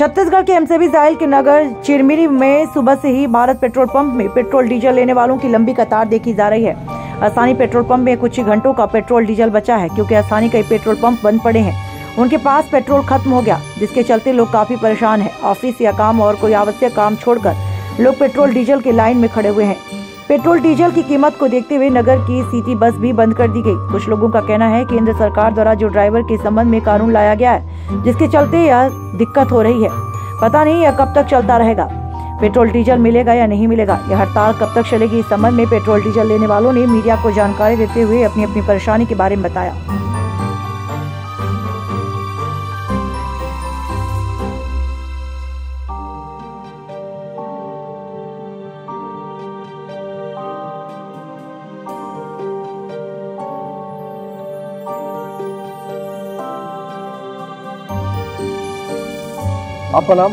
छत्तीसगढ़ के एमसीबी जाइल के नगर चिरमिरी में सुबह से ही भारत पेट्रोल पंप में पेट्रोल डीजल लेने वालों की लंबी कतार देखी जा रही है। आसानी पेट्रोल पंप में कुछ ही घंटों का पेट्रोल डीजल बचा है, क्योंकि आसानी कई पेट्रोल पंप बंद पड़े हैं। उनके पास पेट्रोल खत्म हो गया, जिसके चलते लोग काफ़ी परेशान हैं। ऑफ़िस या काम और कोई आवश्यक काम छोड़कर लोग पेट्रोल डीजल के लाइन में खड़े हुए हैं। पेट्रोल डीजल की कीमत को देखते हुए नगर की सिटी बस भी बंद कर दी गई। कुछ लोगों का कहना है केंद्र सरकार द्वारा जो ड्राइवर के संबंध में कानून लाया गया है, जिसके चलते यह दिक्कत हो रही है। पता नहीं यह कब तक चलता रहेगा। पेट्रोल डीजल मिलेगा या नहीं मिलेगा? यह हड़ताल कब तक चलेगी? इस संबंध में पेट्रोल डीजल लेने वालों ने मीडिया को जानकारी देते हुए अपनी अपनी परेशानी के बारे में बताया। आपका नाम?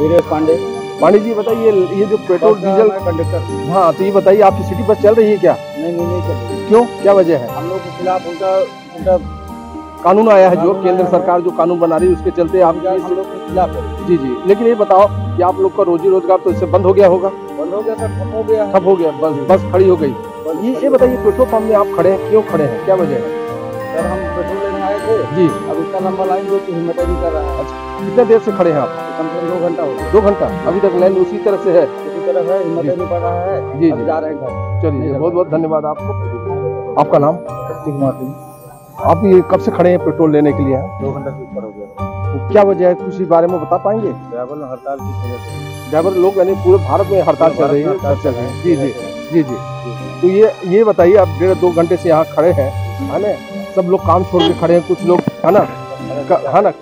वीरेश पांडे। पांडे जी बताइए ये जो पेट्रोल डीजल कंडक्टर। हाँ तो ये बताइए आपकी सिटी बस चल रही है क्या? नहीं नहीं नहीं चल रही। क्यों? क्या वजह है? हम लोग के खिलाफ उनका उनका कानून आया है जो केंद्र सरकार जो कानून बना रही है उसके चलते आप खिलाफ जी जी। लेकिन ये बताओ कि आप लोग का रोजी रोज़गार तो इससे बंद हो गया होगा? बंद हो गया सर ठप हो गया ठप हो गया बस बस खड़ी हो गई। ये ये बताइए पेट्रोल पंप में आप खड़े हैं क्यों खड़े हैं? क्या वजह है? सर हम पेट्रोल लेने आए थे। जी। अब इतना लंबा लाइन जो कि हिम्मत नहीं कर रहा है। कितने देर से खड़े हैं आप? कम से कम दो घंटा हो गया। दो घंटा? अभी तक लाइन उसी तरह से है। किसी तरफ़ है हिम्मत। नहीं पड़ रहा है। जी, जी। जा रहे हैं घर। चलिए बहुत बहुत धन्यवाद आपको। आपका नाम? शक्ति कुमार सिंह आप ये कब से खड़े हैं पेट्रोल लेने के लिए? दो घंटा से ऊपर हो गया। तो क्या वजह है? कुछ इस बारे में बता पाएँगे? ड्राइवर हड़ताल की वजह से। ड्राइवर लोग यानी पूरे भारत में हड़ताल चल रही है। चल रही है। जी जी। जी जी। तो ये ये बताइए आप डेढ़ दो घंटे से यहाँ खड़े हैं है ना? सब लोग काम छोड़ के खड़े हैं कुछ लोग है ना? है ना?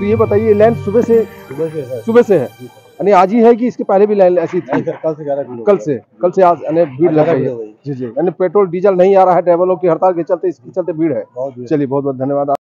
तो ये बताइए लाइन सुबह से सुबह से है। सुबह से है। यानी आज ही है कि इसके पहले भी लाइन ऐसी थी? कल से कल से। कल से आज यानी भीड़ लग रही है। जी जी। यानी पेट्रोल डीजल नहीं आ रहा है ड्राइवरों की हड़ताल के चलते इसके चलते भीड़ है। चलिए बहुत बहुत धन्यवाद।